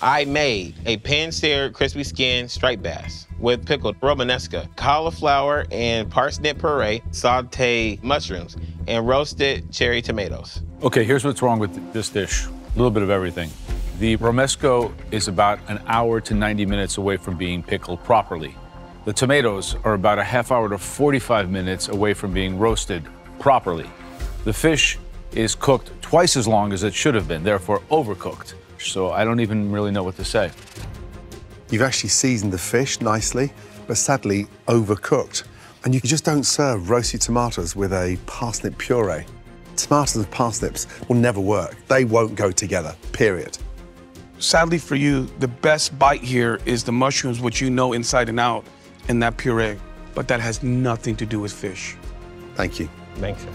I made a pan-seared crispy skin striped bass with pickled romanesco, cauliflower and parsnip puree, sauteed mushrooms, and roasted cherry tomatoes. Okay, here's what's wrong with this dish. A little bit of everything. The romesco is about an hour to 90 minutes away from being pickled properly. The tomatoes are about a half hour to 45 minutes away from being roasted properly. The fish is cooked twice as long as it should have been, therefore overcooked. So I don't even really know what to say. You've actually seasoned the fish nicely, but sadly overcooked. And you just don't serve roasted tomatoes with a parsnip puree. Tomatoes and parsnips will never work. They won't go together, period. Sadly for you, the best bite here is the mushrooms, which you know inside and out, in that puree. But that has nothing to do with fish. Thank you. Thanks, sir.